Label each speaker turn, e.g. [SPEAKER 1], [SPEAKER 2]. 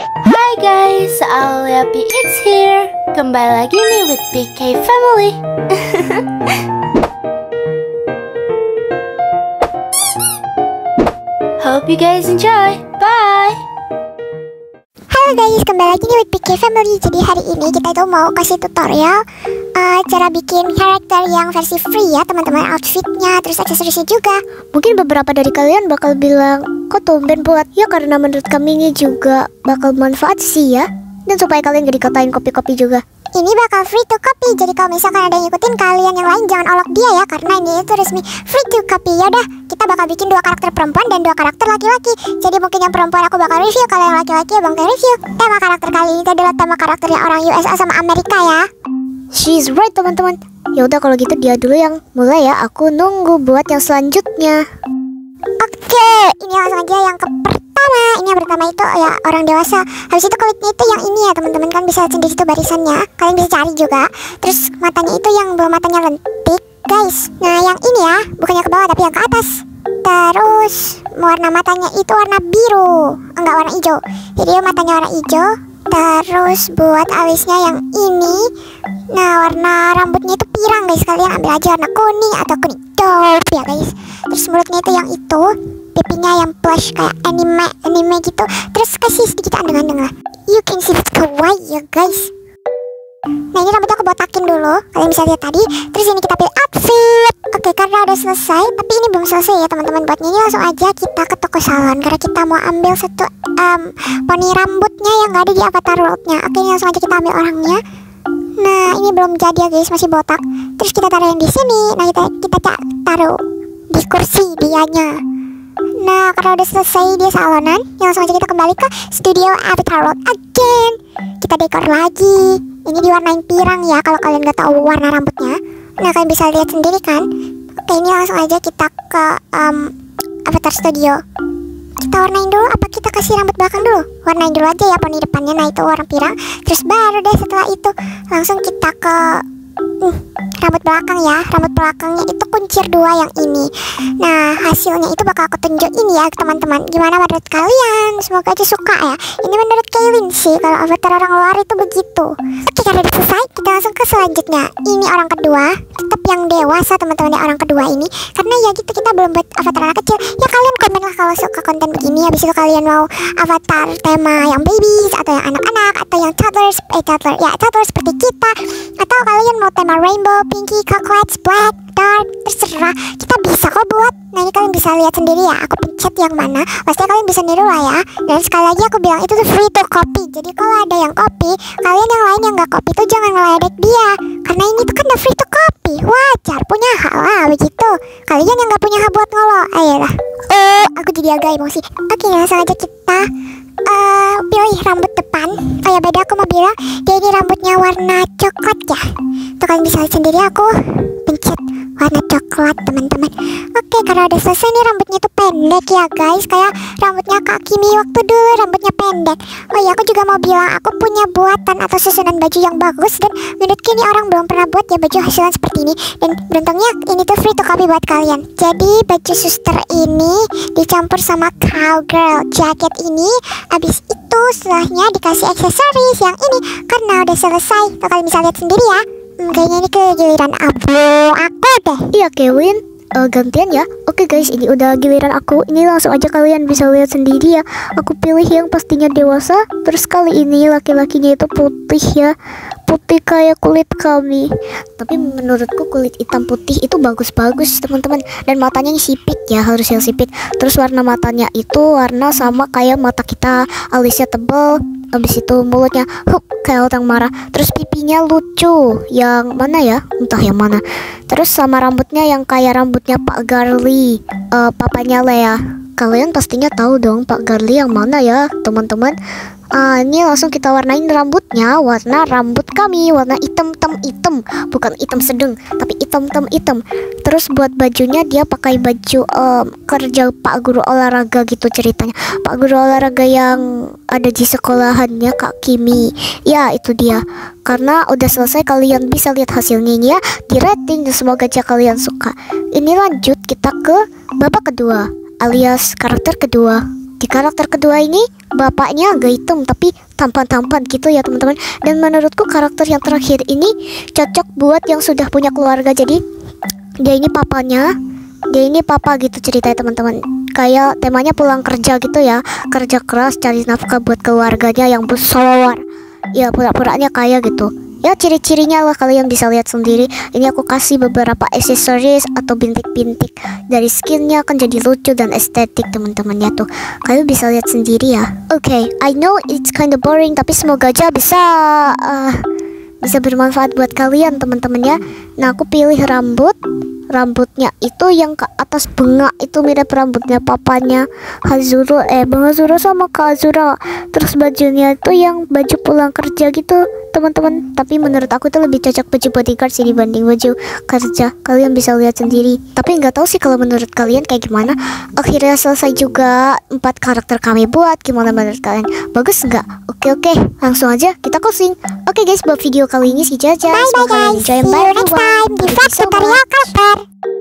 [SPEAKER 1] Hai guys, Alia P is here. Kembali lagi nih with PK Family. Hope you guys enjoy. Bye.
[SPEAKER 2] Halo guys, kembali lagi nih with PK Family Jadi hari ini kita itu mau kasih tutorial uh, Cara bikin karakter yang versi free ya teman-teman. Outfitnya, terus aksesorisnya juga. Mungkin beberapa dari kalian bakal bilang Kok tumben buat? Ya karena menurut kami ini juga bakal manfaat sih ya. Dan supaya kalian gak dikatain kopi-kopi juga. Ini bakal free to copy. Jadi kalau misalkan ada yang ngikutin kalian yang lain jangan olok dia ya karena ini itu resmi free to copy. Ya udah kita bakal bikin dua karakter perempuan dan dua karakter laki-laki. Jadi mungkin yang perempuan aku bakal review kalau yang laki-laki ya bang review. Tema karakter kali ini adalah tema karakternya orang USA sama Amerika ya she's right teman-teman ya udah kalau gitu dia dulu yang mulai ya aku nunggu buat yang selanjutnya Oke, ini langsung aja yang ke pertama. Ini yang pertama itu ya orang dewasa. Habis itu kulitnya itu yang ini ya teman-teman kan bisa sendiri itu barisannya. Kalian bisa cari juga. Terus matanya itu yang belum matanya lentik, guys. Nah yang ini ya, bukannya ke bawah tapi yang ke atas. Terus warna matanya itu warna biru, enggak warna hijau. Jadi matanya warna hijau. Terus buat alisnya yang ini, nah warna rambutnya itu pirang guys. Kalian ambil aja warna kuning atau kuning top ya guys. Terus mulutnya itu yang itu, pipinya yang plush kayak anime anime gitu. Terus kasih sedikit andeng-andeng lah. You can see it's kawaii ya guys. Nah ini rambutnya aku botakin dulu Kalian bisa lihat tadi Terus ini kita pilih outfit Oke karena udah selesai Tapi ini belum selesai ya teman-teman Buatnya ini langsung aja kita ke toko salon Karena kita mau ambil satu um, Poni rambutnya yang gak ada di avatar worldnya. Oke ini langsung aja kita ambil orangnya. Nah ini belum jadi ya guys. Masih botak. Terus kita taruh yang di sini. Nah kita, kita taruh di kursi dianya. Nah karena udah selesai dia salonan Langsung aja kita kembali ke studio avatar world again. Kita dekor lagi. Ini diwarnain pirang ya kalau kalian nggak tahu warna rambutnya. Nah kalian bisa lihat sendiri kan. Oke ini langsung aja kita ke um, Avatar Studio. Kita warnain dulu apa kita kasih rambut belakang dulu? Warnain dulu aja ya poni depannya. Nah itu warna pirang. Terus baru deh setelah itu langsung kita ke uh, rambut belakang ya. Rambut belakangnya itu kuncir dua yang ini. Nah hasilnya itu bakal aku tunjukin ya teman-teman. Gimana menurut kalian? Semoga aja suka ya. Ini menurut Kaylin sih kalau avatar orang luar itu begitu. Oke karena udah selesai kita langsung ke selanjutnya. Ini orang kedua. Tetap yang dewasa teman-teman ya orang kedua ini. Karena ya gitu kita belum buat avatar anak kecil. Ya kalian komen lah kalau suka konten begini habis itu kalian mau avatar tema yang babies atau yang anak-anak atau yang toddlers eh toddler ya toddler seperti kita atau kalian mau tema rainbow pinky chocolates black dark terserah kita bisa kok buat. Nah ini kalian bisa lihat sendiri ya aku pencet yang mana pasti kalian bisa niru lah ya. Dan sekali lagi aku bilang itu tuh free to copy jadi kalau ada yang copy kalian yang lain yang nggak copy tuh jangan ngeledek dia karena ini tuh kan udah free to copy wajar punya hak lah begitu. Kalian yang nggak punya hak buat ngolo ayolah. Oh aku jadi agak emosi. Oke langsung aja kita uh, pilih rambut depan. Oh ya beda aku mau bilang dia ini rambutnya warna coklat ya. Tuh kalian bisa lihat sendiri aku pencet warna coklat teman-teman. Oke karena udah selesai nih rambutnya itu pendek ya guys. Kayak rambutnya Kak Kimi waktu dulu rambutnya pendek. Oh ya aku juga mau bilang aku punya buatan atau susunan baju yang bagus dan menurut kini orang belum pernah buat ya baju hasilan seperti ini. Dan beruntungnya ini tuh free to copy buat kalian. Jadi baju suster ini dicampur sama cowgirl jacket ini. Abis itu setelahnya dikasih aksesoris yang ini. Karena udah selesai tuh kalian bisa lihat sendiri ya. Hmm, kayaknya ini ke giliran abu aku deh.
[SPEAKER 3] Iya Kevin, uh, gantian ya. Oke guys, ini udah giliran aku. Ini langsung aja kalian bisa lihat sendiri ya. Aku pilih yang pastinya dewasa. Terus kali ini laki-lakinya itu putih ya. Putih kayak kulit kami. Tapi menurutku kulit hitam putih itu bagus-bagus teman-teman. Dan matanya sipit ya, harus yang sipit. Terus warna matanya itu warna sama kayak mata kita. Alisnya tebal. Habis itu mulutnya hup kayak orang marah. Terus pipinya lucu. Yang mana ya? Entah yang mana. Terus sama rambutnya yang kayak rambutnya Pak Garli, uh, papanya Lea. Kalian pastinya tahu dong Pak Garli yang mana ya, teman-teman? Ah, ini langsung kita warnain rambutnya warna rambut kami warna hitam hitam hitam bukan hitam sedang tapi hitam hitam terus buat bajunya dia pakai baju um, kerja pak guru olahraga gitu ceritanya. Pak guru olahraga yang ada di sekolahannya kak Kimi. Ya itu dia. Karena udah selesai kalian bisa lihat hasilnya ya. Di rating semoga aja kalian suka. Ini lanjut kita ke babak kedua alias karakter kedua di karakter kedua ini bapaknya agak hitam tapi tampan-tampan gitu ya teman-teman. Dan menurutku karakter yang terakhir ini cocok buat yang sudah punya keluarga. Jadi dia ini papanya. Dia ini papa gitu ceritanya teman-teman. Kayak temanya pulang kerja gitu ya. Kerja keras cari nafkah buat keluarganya yang besar. Ya pura-puranya kaya gitu ya ciri-cirinya lah kalian bisa lihat sendiri. Ini aku kasih beberapa aksesoris atau bintik-bintik. Dari skinnya akan jadi lucu dan estetik teman-teman ya tuh. Kalian bisa lihat sendiri ya. Oke okay, I know it's kind of boring tapi semoga aja bisa uh, bisa bermanfaat buat kalian teman-teman ya nah aku pilih rambut rambutnya itu yang ke atas bengak itu mirip rambutnya papanya Hazuro eh Bang Hazuro sama Kak Azura terus bajunya itu yang baju pulang kerja gitu teman-teman. Tapi menurut aku itu lebih cocok baju bodyguard sih dibanding baju kerja. Kalian bisa lihat sendiri. Tapi nggak tahu sih kalau menurut kalian kayak gimana. Akhirnya selesai juga empat karakter kami buat. Gimana menurut kalian? Bagus nggak? Oke oke. Langsung aja kita closing. Oke guys buat video kali ini sih Jaja
[SPEAKER 2] Bye bye guys. See you next time. Di vlog tutorial karakter. Thank you.